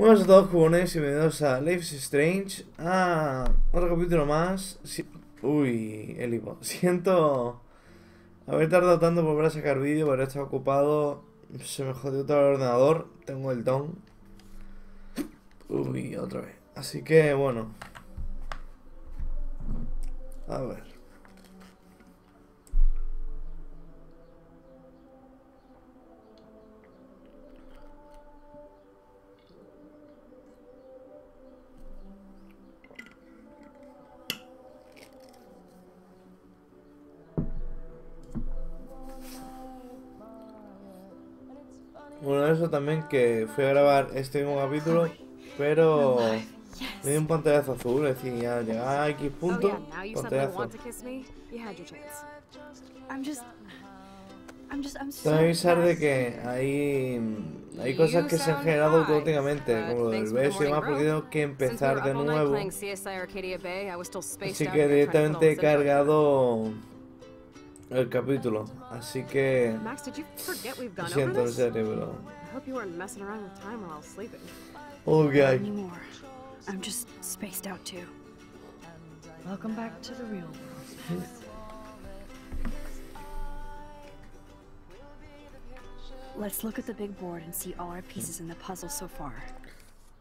Buenas a todos, cubones, y bienvenidos a Life Strange. Ah, otro capítulo más. Uy, el hipo. Siento haber tardado tanto por volver a sacar vídeo, pero he estado ocupado. Se me jodió todo el ordenador. Tengo el don. Uy, otra vez. Así que, bueno. A ver. Bueno, eso también que fui a grabar este mismo capítulo, pero me dio un pantallazo azul, es decir, ya llegaba a X punto, pantallazo. Para avisar de que hay, mm, hay cosas que se han generado automáticamente, como lo del beso y demás, porque tengo que empezar de nuevo. Así que directamente he cargado el capítulo. Así que lo siento en serio, pero. I hope you weren't messing around with time while I was sleeping. Ok. I'm just spaced out too. Welcome back to the real world. Let's look at the big board and see all our pieces in the puzzle so far.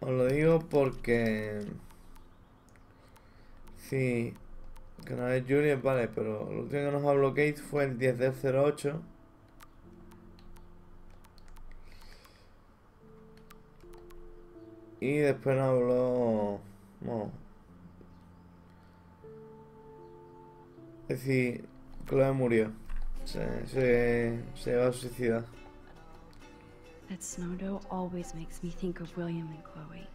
Os lo digo porque. Sí. Que no es Juliet, vale, pero lo último que nos habló Kate fue el 10 del 08. Y después nos habló. No. Es decir, Chloe murió. Se, se, se va a suicidar. That snow always makes me think of William and Chloe.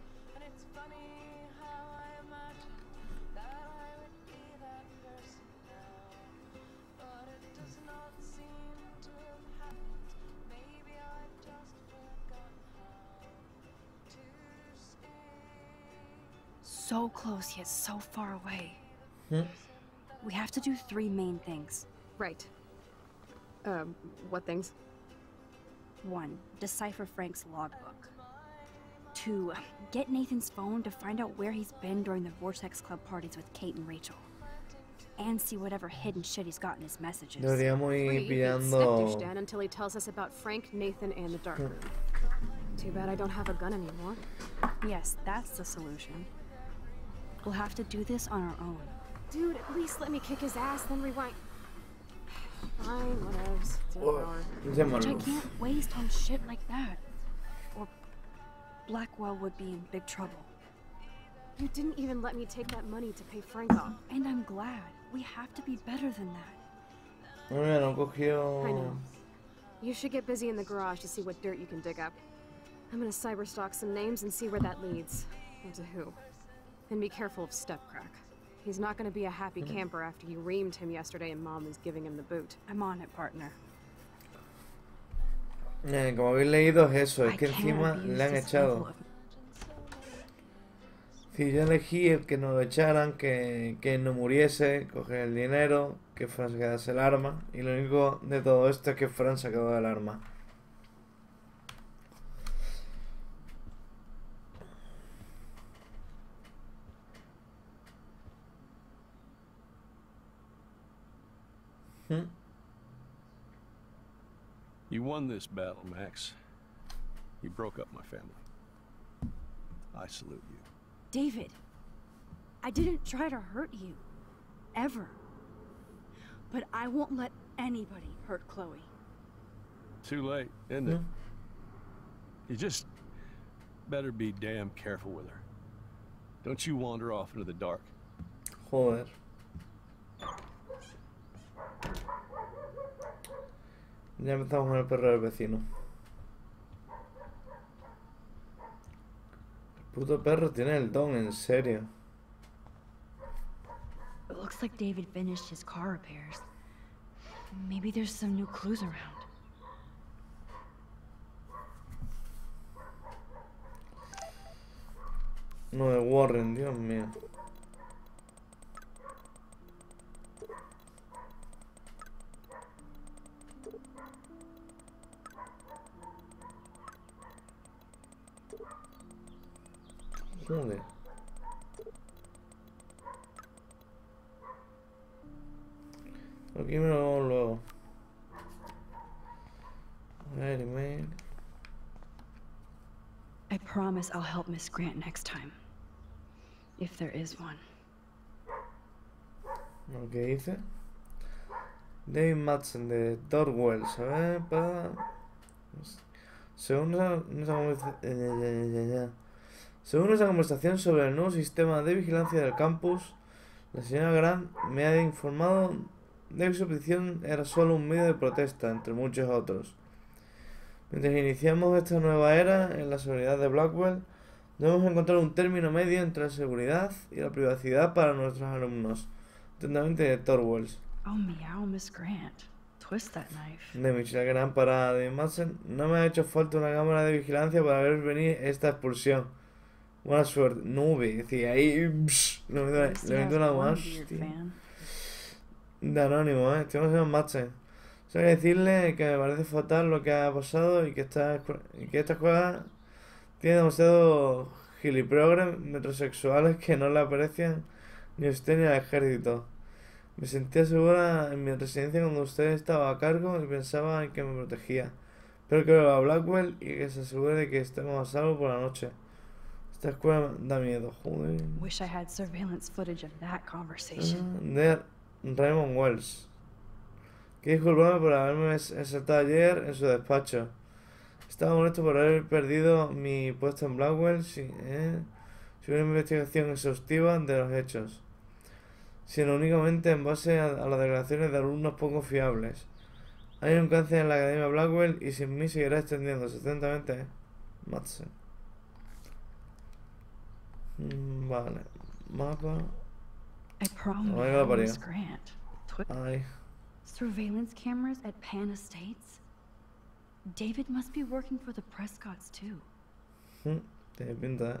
So close yet so far away. Hmm? We have to do three main things. Right. Um, what things? One, decipher Frank's logbook. Two, get Nathan's phone to find out where he's been during the Vortex Club parties with Kate and Rachel. And see whatever hidden shit he's got in his messages. Deberíamos ir Three, pillando. skeptisch Dan until he tells us about Frank, Nathan, and the dark room. Too bad I don't have a gun anymore. Yes, that's the solution. We'll have to do this on our own. Dude, at least let me kick his ass, then rewind. Fine, whatevs. It's an Whoa. hour. Which I Llámalo. can't waste on shit like that. Or Blackwell would be in big trouble. You didn't even let me take that money to pay Frank off. And I'm glad. We have to be better than that. Mira, no cogió. I know. You should get busy in the garage to see what dirt you can dig up. I'm gonna cyberstalk some names and see where that leads. Or to who. And be careful of Stepcrack. He's not gonna be a happy camper after you reamed him yesterday and Mom is giving him the boot. I'm on it, partner. Eh, como habéis leído es eso, es que encima le han echado. Si yo elegí el que no lo echaran, que, que no muriese, coger el dinero, que Fran se quedase el arma, y lo único de todo esto es que Fran se quedó el arma. You won this battle, Max. You broke up my family. I salute you. David, I didn't try to hurt you. Ever. But I won't let anybody hurt Chloe. Too late, isn't it? Hmm. You just better be damn careful with her. Don't you wander off into the dark. Joder. Ya empezamos con el perro del vecino. El puto perro tiene el don, en serio. It looks like David finished his car repairs. Maybe there's some new clues around. No de Warren, Dios mío. Aquí me lo luego. A ver, email. I promise I'll help Miss Grant next time. If there is one. Que dice. David Madsen de Dorwells. A ver, para. Según esa, esa eh, Según esa conversación sobre el nuevo sistema de vigilancia del campus, la señora Grant me ha informado de que su petición era solo un medio de protesta, entre muchos otros. Mientras iniciamos esta nueva era en la seguridad de Blackwell, debemos encontrar un término medio entre la seguridad y la privacidad para nuestros alumnos. Atentamente, de Torwells. Oh, meow, Miss Grant. Twist that knife. De Michelle Grant para David Madsen. No me ha hecho falta una cámara de vigilancia para ver venir esta expulsión. Buena suerte. Nube, decía ahí. psh, le meto- le una fan. De anónimo, eh. Estoy en Madsen. Solo que decirle que me parece fatal lo que ha pasado y que esta, y que esta escuela tiene demasiado giliprogres metrosexuales que no la aprecian ni a usted ni al ejército. Me sentía segura en mi residencia cuando usted estaba a cargo y pensaba en que me protegía. Espero que vuelva a Blackwell y que se asegure de que estemos a salvo por la noche. Esta escuela da miedo, joder. Wish I had surveillance footage of that conversation. De Raymond Wells. Que disculparme por haberme saltado ayer en su despacho. Estaba molesto por haber perdido mi puesto en Blackwell sin, eh, sin una investigación exhaustiva de los hechos, sino únicamente en base a, a las declaraciones de alumnos poco fiables. Hay un cáncer en la Academia Blackwell y sin mí seguirá extendiéndose atentamente. Madsen. Mm, Vale. Mapa. I promise, I got a Miss. Grant. Ay. surveillance cameras at Pan Estates? David must be working for the Prescotts too. Mm, Tiene pinta, eh.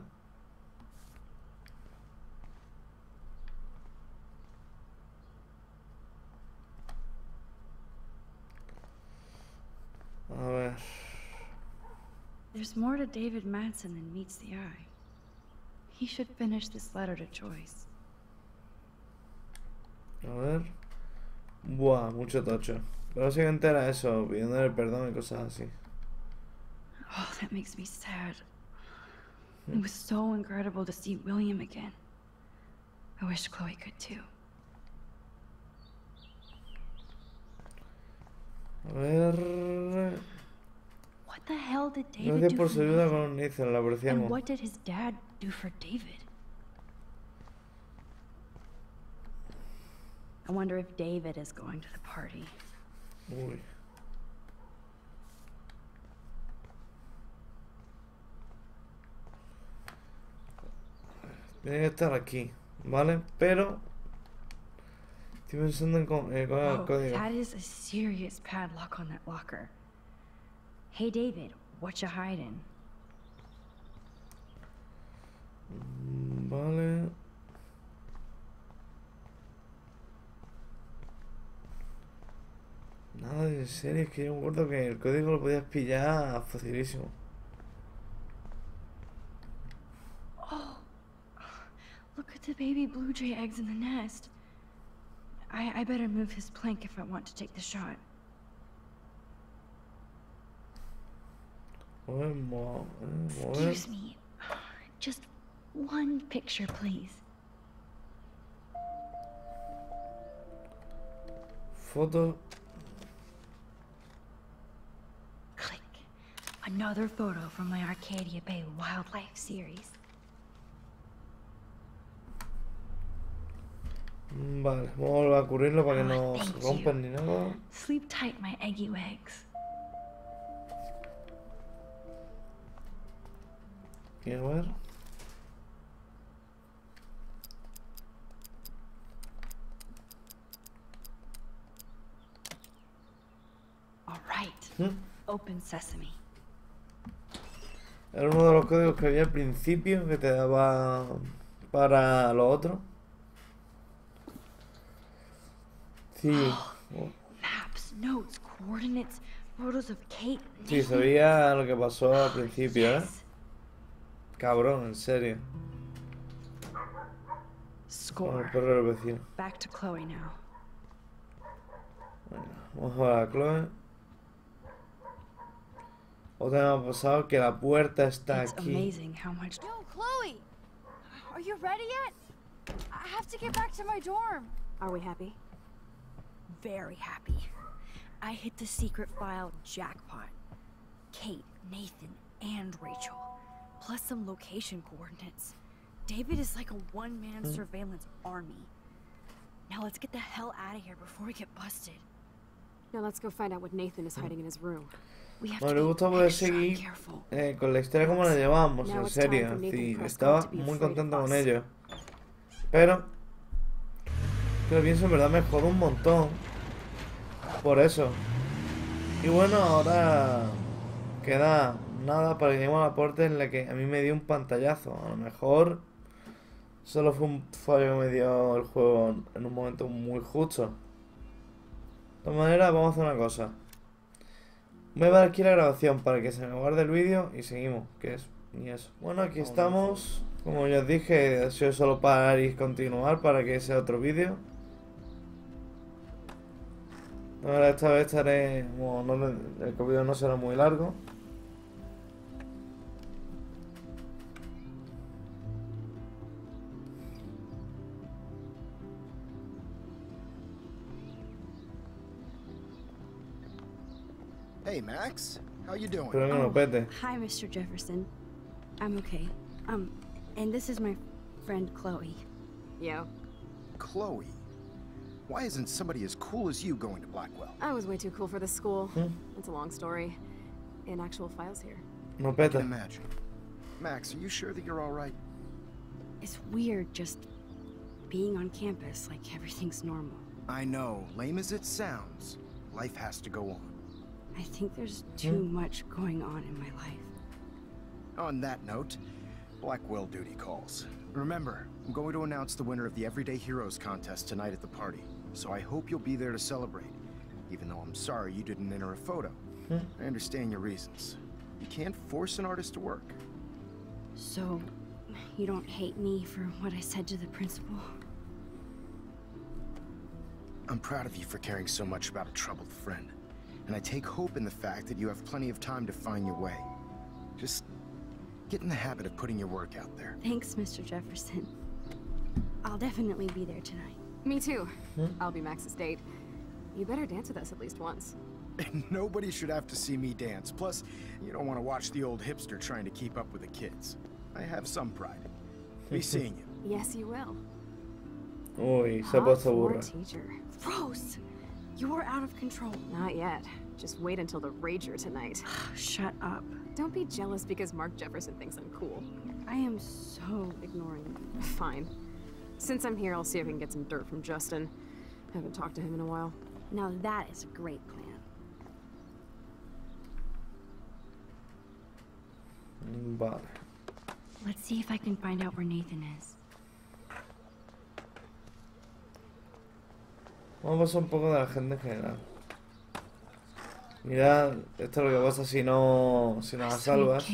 A ver. There's more to David Madsen than meets the eye. He should finish this letter to Joyce. A ver. Buah, mucho tocho. Pero básicamente era eso, pidiéndole perdón y cosas así. Oh, that makes me sad. It was so incredible to see William again. I wish Chloe could too. A ver. What the hell did David Gracias do por su ayuda con Nathan, la And what did his dad do for David? I wonder if David is going to the party. Uy. Tiene que estar aquí, ¿vale? Pero... Estoy pensando en co- eh, cuál era el Whoa, código. that is a serious padlock on that locker. Hey, David, what you hiding? Mm, Vale. Nada, en serio, es que yo me acuerdo que el código lo podías pillar facilísimo. Oh, look at the baby blue jay eggs in the nest. I, I better move his plank if I want to take the shot. A ver, mo- eh, mover. Excuse me. One picture, please. Photo. Click. Another photo from my Arcadia Bay Wildlife series. Mm, Vale, vamos a volver a cubrirlo para que Oh, no se rompan ni nada. Sleep tight, my eggy. Y a ver. Open sesame. Era uno de los códigos que había al principio que te daba para lo otro. Sí. Oh, Maps, notes, coordinates, photos of Kate. Sí, sabía lo que pasó al principio, ¿eh? Cabrón, en serio. el Score. perro del vecino. Back to Chloe now. Vamos a ver a Chloe. Otra vez me ha pasado que la puerta está It's aquí. amazing how much. Yo, Chloe! Are you ready yet? I have to get back to my dorm. Are we happy? Very happy. I hit the secret file jackpot. Kate, Nathan, and Rachel. Plus some location coordinates. David is like a one man hmm. surveillance army. Now let's get the hell out of here before we get busted. Now let's go find out what Nathan is hmm. hiding in his room. We have Me to gusta be poder seguir eh, con la historia como la llevamos, en serio. sí, estaba muy contento con ello. Pero, que lo pienso, en verdad me jode un montón. Por eso. Y bueno, ahora queda nada para que lleguemos a la puerta en la que a mí me dio un pantallazo. A lo mejor solo fue un fallo que me dio el juego en un momento muy justo. De todas maneras, vamos a hacer una cosa. Voy a dar aquí la grabación para que se me guarde el vídeo y seguimos, que es ni eso. Bueno, aquí estamos. Como ya os dije, sido solo parar y continuar para que sea otro vídeo. Ahora esta vez estaré. Bueno, no, el vídeo no será muy largo. Hey, Max. How you doing? Espero que no pete. Hi, Mr. Jefferson. I'm okay. Um, and this is my friend Chloe. Yo, Chloe. Why isn't somebody as cool as you going to Blackwell? I was way too cool for this school. Hmm. It's a long story. In actual files here. No I can peta. imagine. Max, are you sure that you're all right? It's weird just being on campus like everything's normal. I know, lame as it sounds, life has to go on. I think there's too hmm? much going on in my life. On that note, Blackwell duty calls. Remember, I'm going to announce the winner of the Everyday Heroes contest tonight at the party, so I hope you'll be there to celebrate. Even though I'm sorry you didn't enter a photo. Hmm? I understand your reasons. You can't force an artist to work. So, you don't hate me for what I said to the principal? I'm proud of you for caring so much about a troubled friend. And I take hope in the fact that you have plenty of time to find your way. Just get in the habit of putting your work out there. Thanks, Mr. Jefferson. I'll definitely be there tonight. Me too. Hmm? I'll be Max's date. You better dance with us at least once. Nobody should have to see me dance. Plus, you don't want to watch the old hipster trying to keep up with the kids. I have some pride. Be seeing you. Yes, you will. Uy, se ha Hot puesto for teacher. Rose! You're out of control. Not yet. Just wait until the Rager tonight. Shut up. Don't be jealous because Mark Jefferson thinks I'm cool. I am so ignoring you. Fine. Since I'm here, I'll see if I can get some dirt from Justin. I Haven't talked to him in a while. Now that is a great plan. Vale. Let's see if I can find out where Nathan is. Vamos a un poco de la gente en general. Mirad, esto es lo que pasa si no, si no la salvas.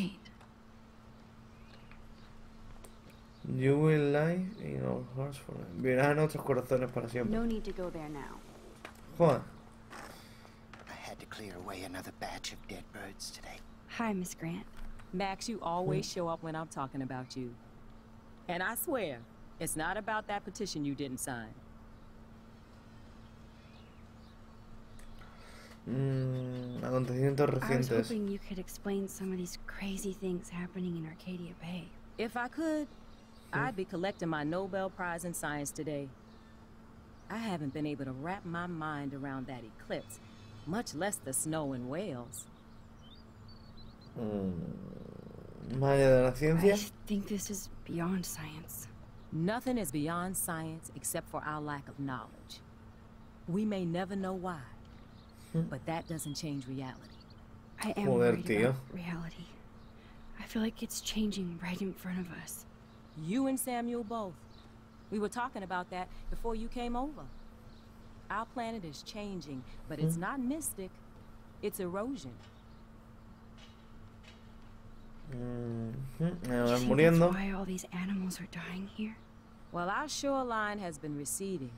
You will lie in our hearts forever. Vivirás en nuestros corazones para siempre. No need to go there now. Joder. I had to clear away another batch of dead birds today. Hi, Miss Grant. Max, you always show up when I'm talking about you. And I swear, it's not about that petition you didn't sign. Mm, acontecimientos I was hoping you could explain some of these crazy things happening in Arcadia Bay. If I could, I'd be collecting my Nobel Prize in Science today. I haven't been able to wrap my mind around that eclipse, much less the snow in Wales. Mm, más de la ciencia. I think this is beyond science. Nothing is beyond science except for our lack of knowledge. We may never know why, but that doesn't change reality. I am Joder, worried tío. about reality. I feel like it's changing right in front of us. You and Samuel both. We were talking about that before you came over. Our planet is changing, but it's not mystic. It's erosion. Mm, me Do you van muriendo. that's why all these animals are dying here? Well, our shoreline has been receding,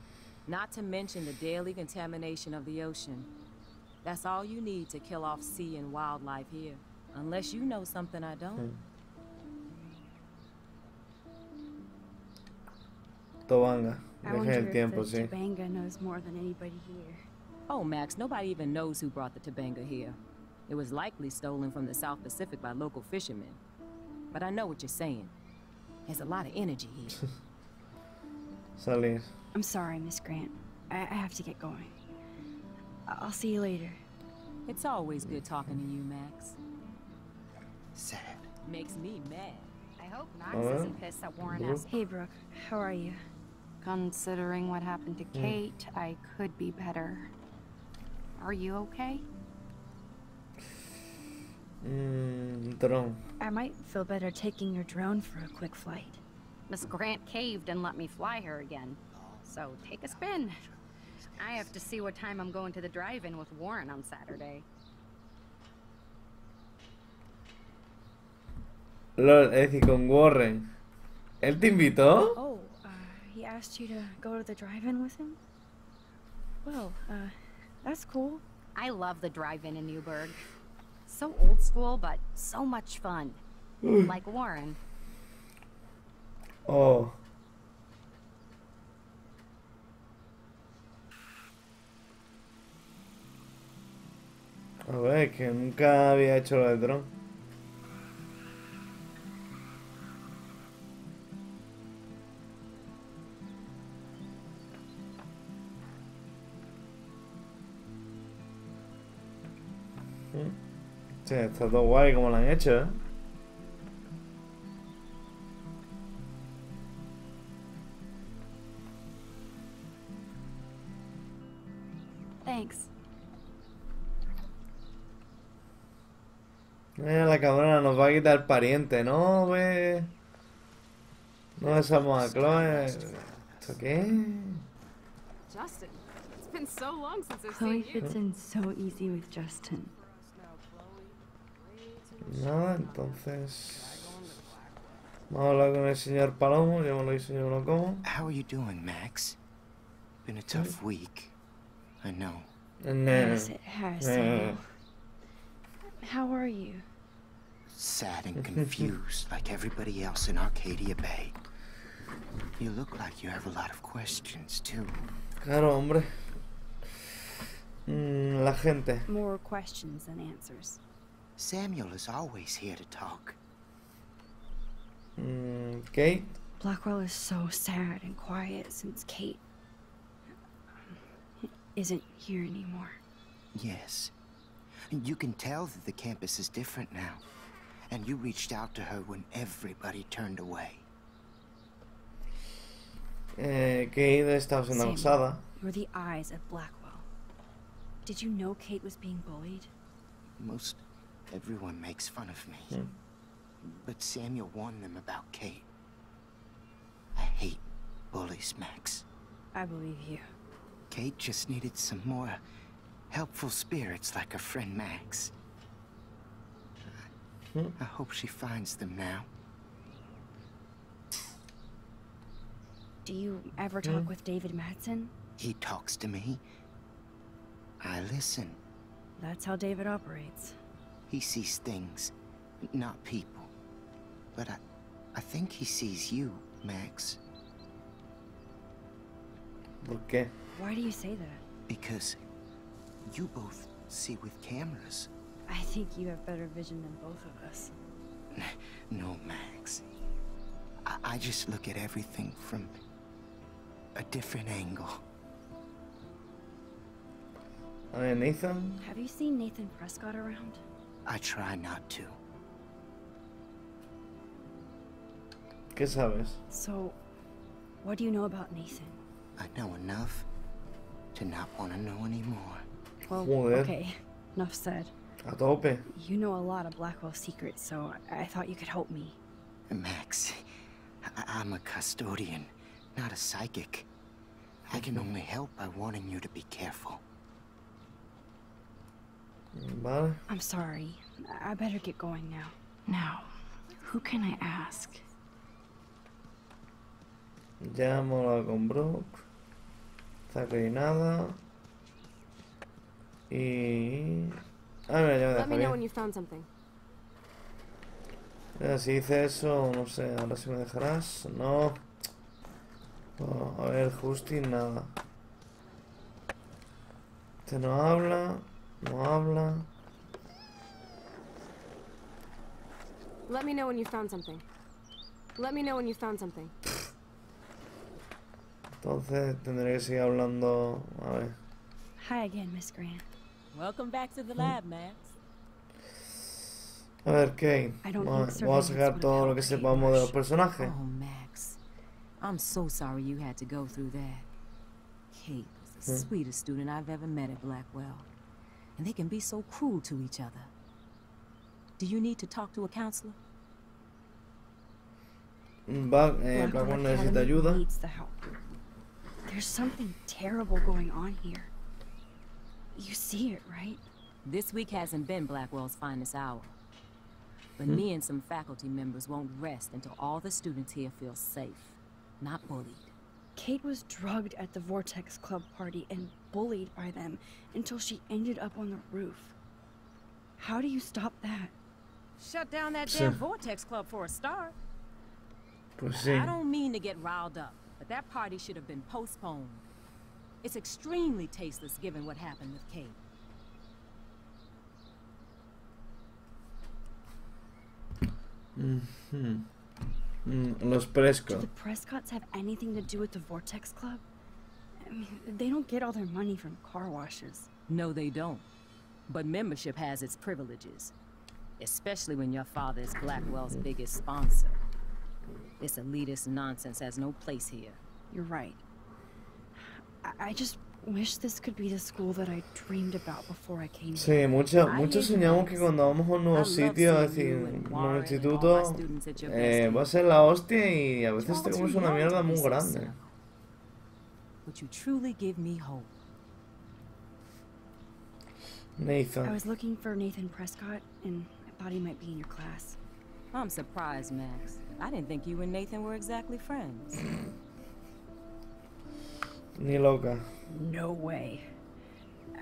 not to mention the daily contamination of the ocean. That's all you need to kill off sea and wildlife here, unless you know something I don't. Hmm. Tobanga. I Viaje wonder if tiempo, the sí. Tobanga knows more than anybody here. Oh, Max, nobody even knows who brought the Tobanga here. It was likely stolen from the South Pacific by local fishermen. But I know what you're saying. There's a lot of energy here. Salir. I'm sorry, Miss Grant. I, I have to get going. I- I'll see you later. it's always good talking to you, Max. Sad. Makes me mad. I hope Max Alright. isn't pissed that Warren mm-hmm. Brooke. asked. Hey, Brooke. How are you? Considering what happened to mm. Kate, I could be better. Are you okay? Mmm, dron. I might feel better taking your drone for a quick flight. Miss Grant caved and let me fly her again. So take a spin. I have to see what time I'm going to the drive-in with Warren on Saturday. Lol, es decir, con Warren. ¿Él te invitó? Oh, uh, he asked you to go to the drive-in with him? Well, uh, that's cool. I love the drive-in in Newburgh. So old school, but so much fun. like Warren. Oh. A ver, que nunca había hecho lo del dron. Sí, está todo guay como lo han hecho, ¿eh? Thanks. Mira, la cabrona nos va a quitar el pariente, ¿no? Ve. No besamos a Chloe. ¿Esto qué? Justin, it's been so long since I've Chloe fits in so easy with Justin. Nada, entonces. Vamos a hablar con el señor Palomo, ya me lo hizo yo no como. How are you doing, Max? Been a tough week. I know. No. Eh. Samuel. How are you? Sad and confused like everybody else in Arcadia Bay. You look like you have a lot of questions, too. Claro, hombre. Mm, la gente. More questions than answers. Samuel is always here to talk. Mm, Kate. Blackwell is so sad and quiet since Kate isn't here anymore. Yes. You can tell that the campus is different now. And you reached out to her when everybody turned away. Eh, Kate está siendo Samuel. You're the eyes of Blackwell. Did you know Kate was being bullied? Most everyone makes fun of me. Hmm. But Samuel warned them about Kate. I hate bullies, Max. I believe you. Kate just needed some more helpful spirits like her friend Max. Hmm. I hope she finds them now. Do you ever talk Hmm. with David Madsen? He talks to me. I listen. That's how David operates. He sees things, not people. But I, I think he sees you, Max, Okay. Why do you say that? because you both see with cameras. I think you have better vision than both of us. No, Max. I, I just look at everything from a different angle. A ver, Nathan. Have you seen Nathan Prescott around? I try not to. ¿Qué sabes? So, what do you know about Nathan? I know enough to not want to know anymore. Well, Joder. okay, enough said. A tope. You know a lot of Blackwell secrets, so I, I thought you could help me. Max, I- I'm a custodian, not a psychic. I can only help by warning you to be careful. Vale. I'm sorry. I I better get going now. Now, who can I ask? Ya hemos hablado con Brooke. Zachary nada. Y... Ah, mira, ya me Let deja me know when bien. you found something. Mira, si dice eso, no sé, ahora sí me dejarás. No. Oh, a ver, Justin, nada. Este no habla, no habla. Let me know when you found something. Let me know when you found something. Entonces tendré que seguir hablando. A ver. Hi again, Miss Grant. Welcome back to the lab, Max. A ver, Kate. I don't Vamos, think vamos a surveillance sacar would todo have lo que helped Kate sepamos de los Rush. personajes. Oh, Max. I'm so sorry you had to go through that. Kate was the Hmm. sweetest student I've ever met at Blackwell. And they can be so cruel to each other. Do you need to talk to a counselor? Va, eh, Blackwell Blackwell necesita ayuda. needs the help. There's something terrible going on here. You see it, right? This week hasn't been Blackwell's finest hour. But Hmm. me and some faculty members won't rest until all the students here feel safe, not bullied. Kate was drugged at the Vortex Club party and bullied by them until she ended up on the roof. How do you stop that? Shut down that damn Vortex Club for a start. Pues sí. I don't mean to get riled up, but that party should have been postponed. It's extremely tasteless given what happened with Kate. Mm hmm Mm, los Do the Prescotts have anything to do with the Vortex Club? I mean, they don't get all their money from car washes. No, they don't. But membership has its privileges. Especially when your father is Blackwell's biggest sponsor. This elitist nonsense has no place here. You're right. I, just wish this could be the school that I dreamed about before I came Sí, muchos you, soñamos que cuando vamos a un nuevo sitio, and un nuevo instituto, eh, va a ser la hostia y a veces tenemos una mierda muy grande. cynical. But you truly give me hope. I Nathan. was looking for Nathan Prescott, and I thought he might be in your class. I'm surprised, Max. I didn't think you and Nathan were exactly friends. Ni loca. No way.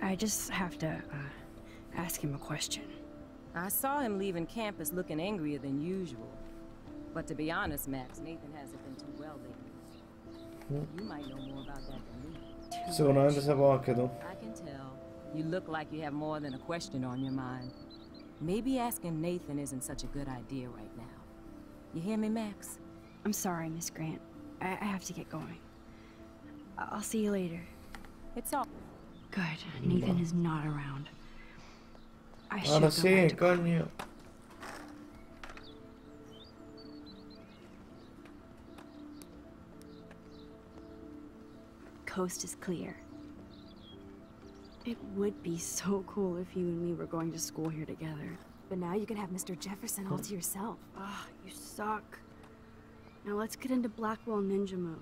I just have to uh, ask him a question. I saw him leaving campus looking angrier than usual. But to be honest, Max, Nathan hasn't been too well lately. You might know more about that than me. Seguramente sepa más que tú. I can tell. You look like you have more than a question on your mind. Maybe asking Nathan isn't such a good idea right now. You hear me, Max? I'm sorry, Miss Grant. I, I have to get going. I- I'll see you later. It's all. Good. Nathan is not around. I should Ahora go sí, back to coño. Coast is clear. It would be so cool if you and me were going to school here together. But now you can have Mr. Jefferson all to yourself. Ah, you suck. Now let's get into Blackwell Ninja mode.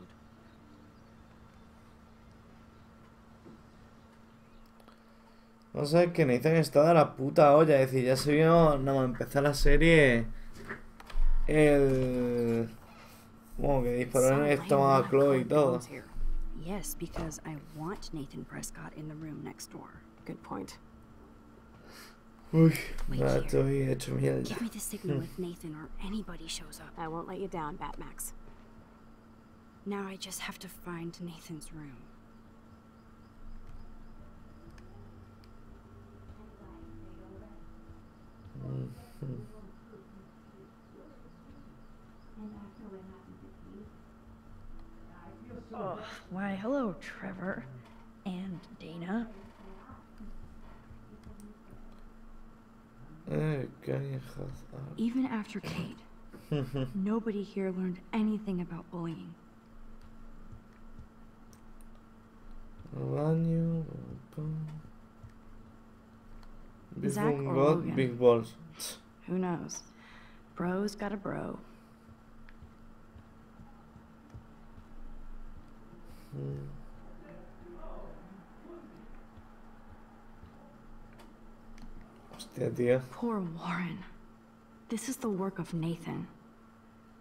No sé, que Nathan está de la puta olla. Es decir, ya se vio, nada más empezar la serie. El. Como que So el estómago a Chloe y todo. Yes, because I want Nathan Prescott in the room next door. Good point. Uy, Wait ya here. estoy hecho mierda. Give me the signal if Nathan or anybody shows up. I won't let you down, Batmax. Now I just have to find Nathan's room. Oh, why, hello, Trevor. And Dana. Even after Kate, nobody here learned anything about bullying. Al baño. pum. Big Zach or Logan? big balls. Who knows? Bro's got a bro. Hostia, tío. Poor Warren. This is the work of Nathan.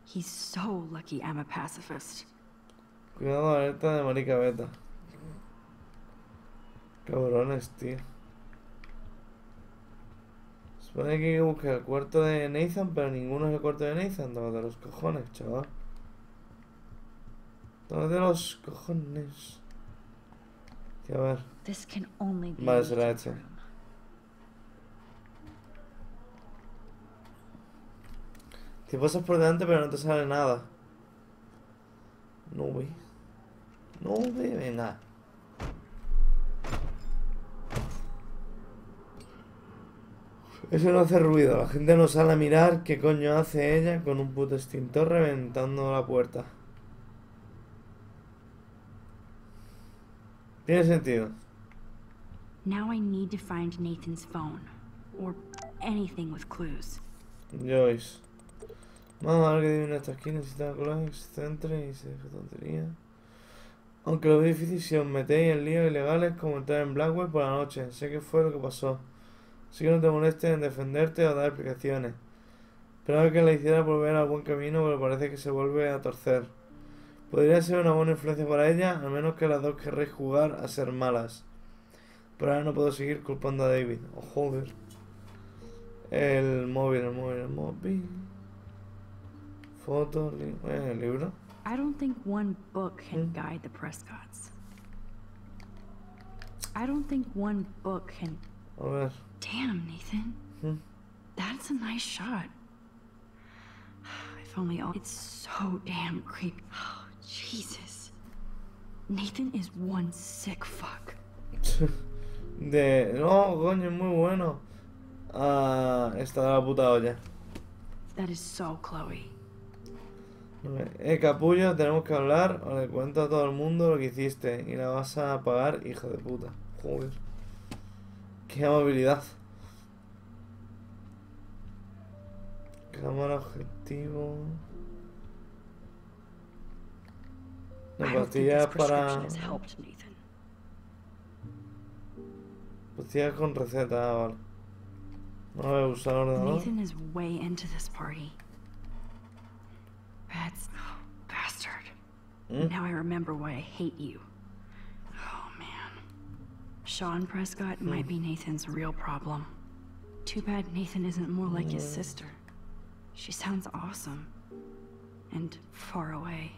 He's so lucky I'm a pacifist. Cuidado, alerta de marica beta. Cabrones, tío. Supone que hay que buscar el cuarto de Nathan, pero ninguno es el cuarto de Nathan. de los cojones, chaval. de los cojones. a ver. Vale, será este. Te pasas por delante, pero no te sale nada. No, ve. No ve, nada. Eso no hace ruido, la gente no sale a mirar qué coño hace ella con un puto extintor reventando la puerta. Tiene sentido. Now I need to find Nathan's phone or anything with clues. Joyce. Vamos a ver que en esta esquina necesita colar que se centre y se deje tontería. Aunque lo veo difícil si os metéis en líos ilegales como entrar en Blackwell por la noche. Sé que fue lo que pasó. Así que no te molestes en defenderte o dar explicaciones. Esperaba que la hiciera volver al buen camino, pero parece que se vuelve a torcer. Podría ser una buena influencia para ella, al menos que las dos querréis jugar a ser malas. Pero ahora no puedo seguir culpando a David. Oh, joder. El móvil, el móvil, el móvil. Foto, li eh, libro. I don't think one book can hmm? guide the Prescotts. I don't think one book can... A ver. Damn, Nathan. Hmm? That's a nice shot. If only all... It's so damn creepy. Oh, Jesus. Nathan is one sick fuck. De... No, coño, muy bueno. Ah, está de la puta olla. That is so Chloe. Eh, capullo, tenemos que hablar o le cuento a todo el mundo lo que hiciste y la vas a pagar, hijo de puta. Joder. Qué amabilidad. Cámara objetivo. La pastillas para... Pastillas con receta, vale. No voy a usar ordenador. Nathan is way into this party. That's... Oh, bastard. Mm? Now I remember why I hate you. Sean Prescott mm. might be Nathan's real problem. Too bad Nathan isn't more like mm. his sister. She sounds awesome. And far away.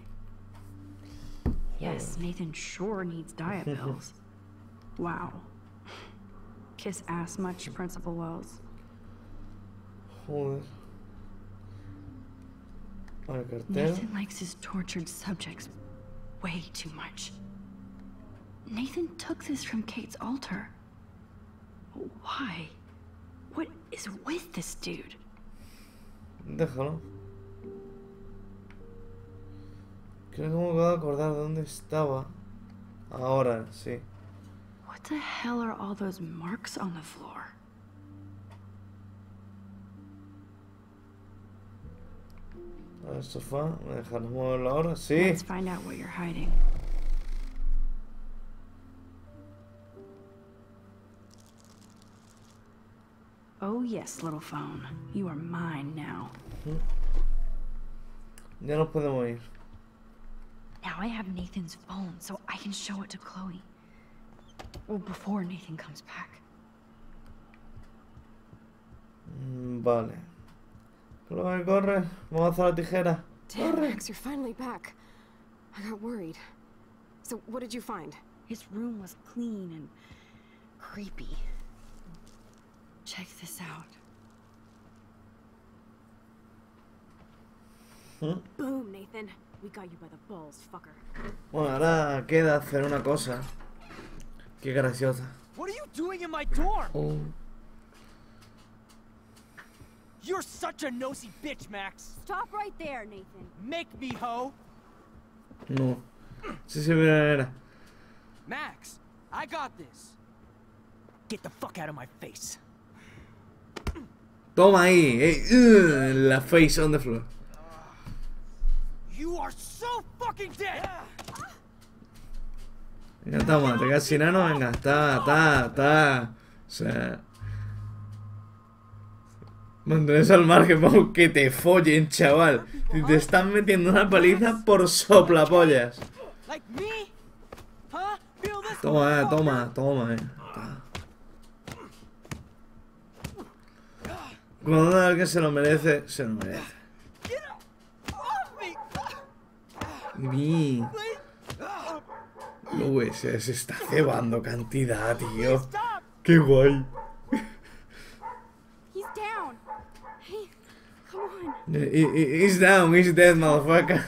Yes, Nathan sure needs diet pills. wow. Kiss ass much, Principal Wells. Joder. Nathan likes his tortured subjects way too much. Nathan took this from Kate's altar. Why? What is with this dude? Déjalo. Creo que me acabo de acordar dónde estaba. Ahora, sí. What the hell are all those marks on the floor? Al sofá, dejan moverlo ahora, sí. Let's find out what you're hiding. Oh yes, little phone. You are mine now. Ya no podemos ir. Now I have Nathan's phone, so I can show it to Chloe. Well, before Nathan comes back. Mm, vale. Chloe, corre. Vamos a la tijera. Damn, Max, you're finally back. I got worried. So, what did you find? His room was clean and creepy. Check this out. Hmm? Boom, Nathan. We got you by the balls, fucker. Bueno, ahora queda hacer una cosa. Qué graciosa. What are you doing in my dorm? Oh. You're such a nosy bitch, Max. Stop right there, Nathan. Make me, ho. No. Sí, sí, mira, mira. Max, I got this. Get the fuck out of my face. Toma ahí, eh, uh, la face on the floor. You are so fucking dead. Venga, toma, te quedas sin ano, venga, está, está, está. O sea. Mantenerse al margen, vamos, que te follen, chaval. Te están metiendo una paliza por soplapollas. Toma, eh, toma, toma, eh. Cuando alguien se lo merece, se lo merece. Mi. Uy, se, está cebando cantidad, tío. Qué guay. On. He- he- He's down, he's dead, motherfucker.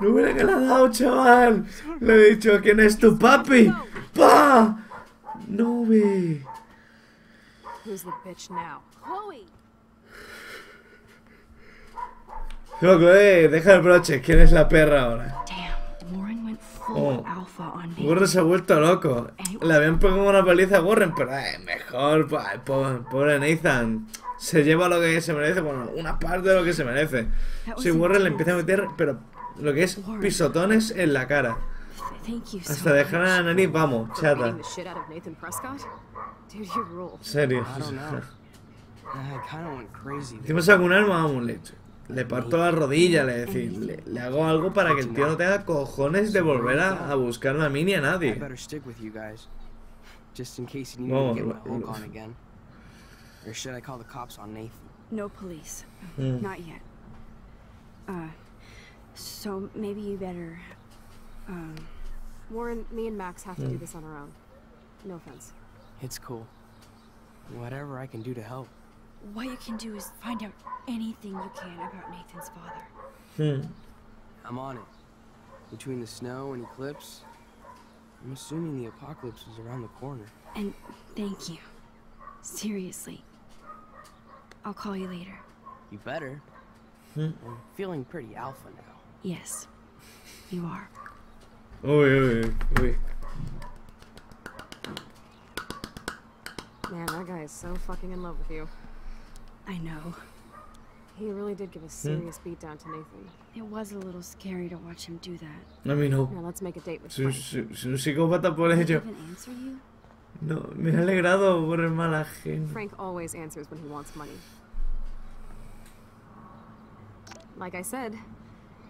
No hubiera que le ha dado, chaval. Le he dicho, ¿quién es tu papi? ¡Pa! No ve. Who's the bitch now? Chloe. Loco, eh, deja el broche. ¿Quién es la perra ahora? Oh. Warren se ha vuelto loco. Le habían pegado una paliza a Warren, pero eh, mejor. Pobre, pobre Nathan. Se lleva lo que se merece, bueno, una parte de lo que se merece. Si was Warren le empieza a meter, pero lo que es pisotones en la cara. Hasta dejar a la vamos, chata. Serio. Encima saco un arma, vamos, leche. Le parto la rodilla, le decir, le, hago algo para que el tío no tenga cojones de volver a, a buscar una mini a nadie. Vamos, Or should I call the cops on Nathan? No police. Mm. Not yet. Uh, so maybe you better, um... Warren, me and Max have to do Hmm. this on our own. No offense. It's cool. Whatever I can do to help. what you can do is find out anything you can about Nathan's father. Hmm. I'm on it. Between the snow and eclipse, I'm assuming the apocalypse is around the corner. And thank you. Seriously. I'll call you later. You better. Hmm. I'm feeling pretty alpha now. Yes, you are. Uy, uy, uy. Man, that guy is so fucking in love with you. I know. He really did give a hmm? serious beat down to Nathan. It was a little scary to watch him do that. A mí no. Now let's make a date with Soy, Frank. soy- soy un psicópata por Did he ello. even answer you? No, me ha alegrado por el mala gente. Frank always answers when he wants money. Like I said,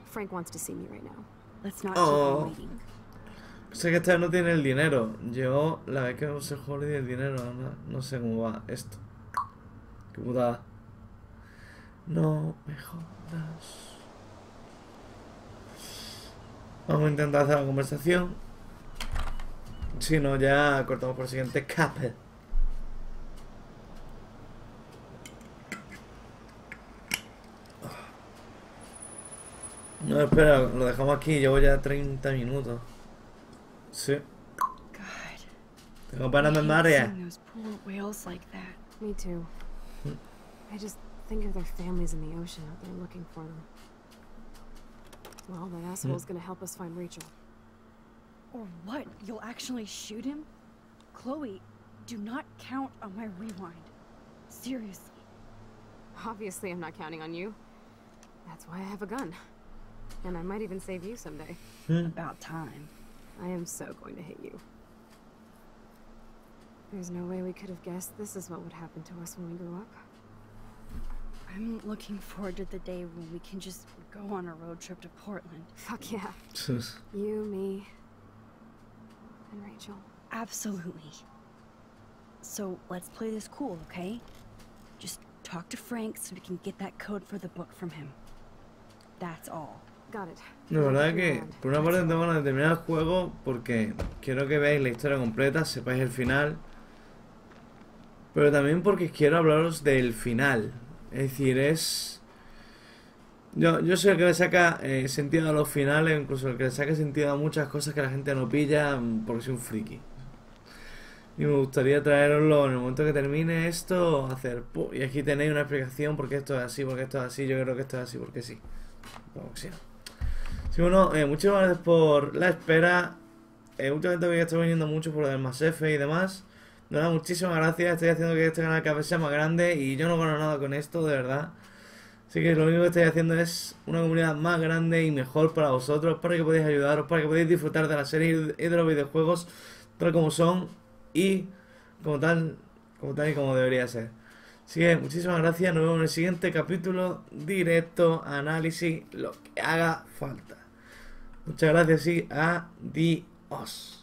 Frank wants to see me right now. Oh. Sé que esta vez no tiene el dinero. Yo, la vez que no se juega el dinero, no, no sé cómo va esto. Qué putada. No me jodas. Vamos a intentar hacer la conversación. Si no, ya cortamos por el siguiente cape. No, espera, lo dejamos aquí. Llevo ya 30 minutos. Sí. God. Tengo para I hate memoria. seeing those poor whales like that. Me too. Hmm. I just think of their families in the ocean out there looking for them. Well, that asshole's hmm. gonna help us find Rachel. Or what? You'll actually shoot him? Chloe, do not count on my rewind. Seriously. Obviously, I'm not counting on you. That's why I have a gun. And I might even save you someday. Hmm. About time. I am so going to hit you. There's no way we could have guessed this is what would happen to us when we grew up. I'm looking forward to the day when we can just go on a road trip to Portland. Fuck yeah. You, me, and Rachel. Absolutely. So let's play this cool, okay? Just talk to Frank so we can get that code for the book from him. That's all. La verdad que, por una parte, tengo ganas de terminar el juego porque quiero que veáis la historia completa, sepáis el final. Pero también porque quiero hablaros del final. Es decir, es. Yo, yo soy el que le saca eh, sentido a los finales, incluso el que le saca sentido a muchas cosas que la gente no pilla mm, porque soy un friki. Y me gustaría traeroslo en el momento que termine esto, hacer. pu- Y aquí tenéis una explicación porque esto es así, porque esto es así, yo creo que esto es así, porque sí. Como que sí, bueno, eh, muchas gracias por la espera. Eh, últimamente voy viniendo mucho por lo del Mass Effect y demás. De verdad, muchísimas gracias. Estoy haciendo que este canal cada vez sea más grande y yo no gano nada con esto, de verdad. Así que lo único que estoy haciendo es una comunidad más grande y mejor para vosotros, para que podáis ayudaros, para que podáis disfrutar de la serie y de los videojuegos tal como son y como tal, como tal y como debería ser. Así que muchísimas gracias, nos vemos en el siguiente capítulo, directo, análisis, lo que haga falta. Muchas gracias y adiós.